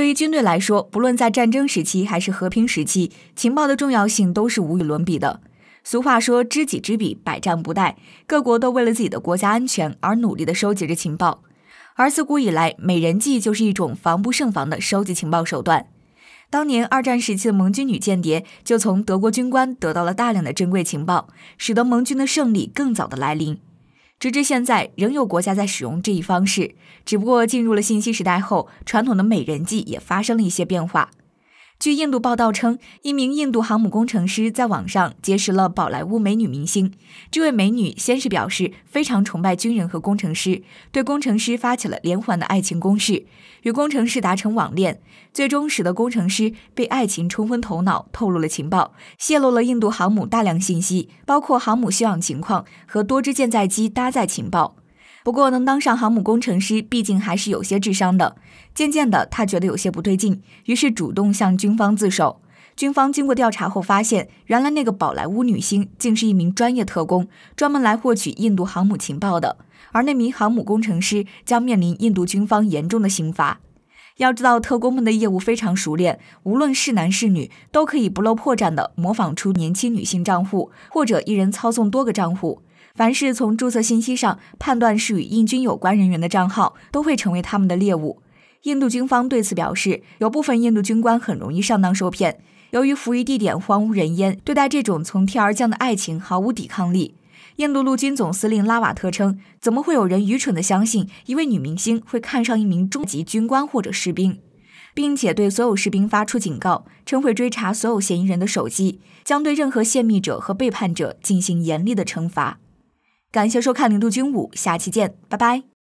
对于军队来说，不论在战争时期还是和平时期，情报的重要性都是无与伦比的。俗话说“知己知彼，百战不殆”，各国都为了自己的国家安全而努力地收集着情报。而自古以来，美人计就是一种防不胜防的收集情报手段。当年二战时期的盟军女间谍就从德国军官得到了大量的珍贵情报，使得盟军的胜利更早的来临。直至现在，仍有国家在使用这一方式，只不过进入了信息时代后，传统的美人计也发生了一些变化。据印度报道称，一名印度航母工程师在网上结识了宝莱坞美女明星。这位美女先是表示非常崇拜军人和工程师，对工程师发起了连环的爱情攻势，与工程师达成网恋，最终使得工程师被爱情冲昏头脑，透露了情报，泄露了印度航母大量信息，包括航母休养情况和多支舰载机搭载情报。不过，能当上航母工程师，毕竟还是有些智商的。渐渐的，他觉得有些不对劲，于是主动向军方自首。军方经过调查后发现，原来那个宝莱坞女星竟是一名专业特工，专门来获取印度航母情报的。而那名航母工程师将面临印度军方严重的刑罚。要知道，特工们的业务非常熟练，无论是男是女，都可以不露破绽的模仿出年轻女性账户，或者一人操纵多个账户。凡是从注册信息上判断是与印军有关人员的账号，都会成为他们的猎物。印度军方对此表示，有部分印度军官很容易上当受骗。由于服役地点荒无人烟，对待这种从天而降的爱情毫无抵抗力。印度陆军总司令拉瓦特称：“怎么会有人愚蠢地相信一位女明星会看上一名中级军官或者士兵？”并且对所有士兵发出警告，称会追查所有嫌疑人的手机，将对任何泄密者和背叛者进行严厉的惩罚。感谢收看《零度军武》，下期见，拜拜。